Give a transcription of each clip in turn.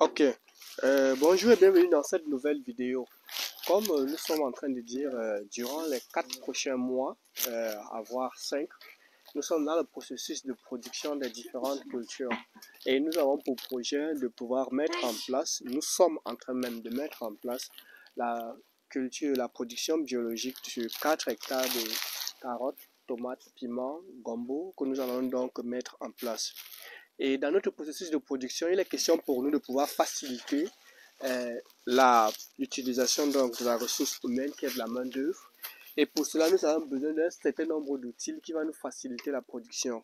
Ok, Euh, bonjour et bienvenue dans cette nouvelle vidéo. Comme euh, nous sommes en train de dire, euh, durant les quatre prochains mois, à voire cinq, nous sommes dans le processus de production des différentes cultures. Et nous avons pour projet de pouvoir mettre en place, nous sommes en train même de mettre en place la culture, la production biologique sur 4 hectares de carottes, tomates, piments, gombo que nous allons donc mettre en place. Et dans notre processus de production, il est question pour nous de pouvoir faciliter euh, l'utilisation de la ressource humaine qui est de la main d'œuvre. Et pour cela, nous avons besoin d'un certain nombre d'outils qui vont nous faciliter la production.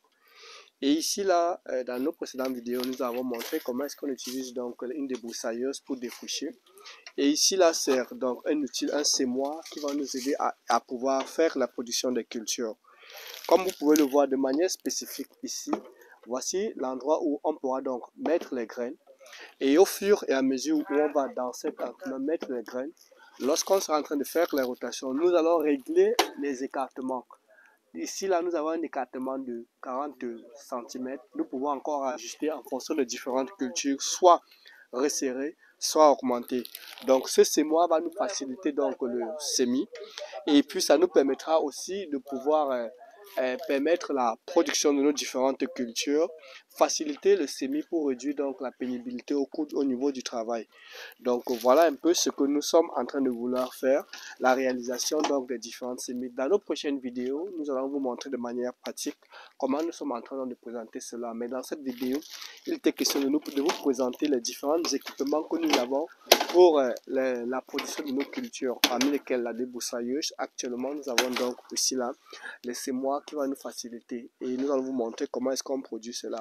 Et ici, là, euh, dans nos précédentes vidéos, nous avons montré comment est-ce qu'on utilise donc une débroussailleuse pour défricher. Et ici, là, c'est donc un outil, un sémoir qui va nous aider à pouvoir faire la production des cultures. Comme vous pouvez le voir de manière spécifique ici, Voici l'endroit où on pourra donc mettre les graines. Et au fur et à mesure où on va dans cet endroit mettre les graines, lorsqu'on sera en train de faire les rotations, nous allons régler les écartements. Ici, là, nous avons un écartement de 40 cm. Nous pouvons encore ajuster en fonction de différentes cultures, soit resserrer, soit augmenter. Donc, ce sémoir va nous faciliter donc le semis. Et puis, ça nous permettra aussi de pouvoir euh, permettre la production de nos différentes cultures, faciliter le semis pour réduire donc la pénibilité au, niveau du travail. Donc voilà un peu ce que nous sommes en train de vouloir faire, la réalisation donc des différentes semis. Dans nos prochaines vidéos, nous allons vous montrer de manière pratique comment nous sommes en train de présenter cela. Mais dans cette vidéo, il était question de, nous, de vous présenter les différents équipements que nous avons pour euh, la, production de nos cultures, parmi lesquels la débroussailleuse. Actuellement, nous avons donc ici là les qui va nous faciliter et nous allons vous montrer comment est-ce qu'on produit cela.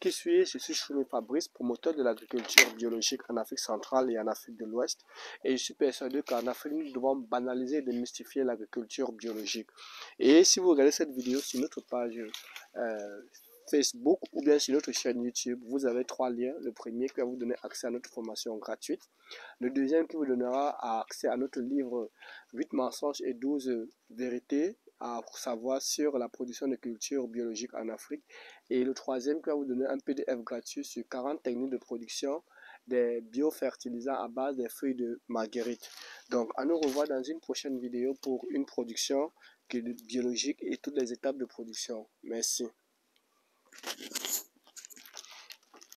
Qui suis-je? Je suis Choumi Fabrice, promoteur de l'agriculture biologique en Afrique centrale et en Afrique de l'Ouest et je suis persuadé qu'en Afrique nous devons banaliser et démystifier l'agriculture biologique. Et si vous regardez cette vidéo sur notre page euh, Facebook ou bien sur notre chaîne YouTube, vous avez trois liens. Le premier qui va vous donner accès à notre formation gratuite. Le deuxième qui vous donnera accès à notre livre 8 mensonges et 12 vérités à savoir sur la production de cultures biologiques en Afrique. Et le troisième qui va vous donner un PDF gratuit sur 40 techniques de production des biofertilisants à base des feuilles de marguerite. Donc, à nous revoir dans une prochaine vidéo pour une production biologique et toutes les étapes de production. Merci.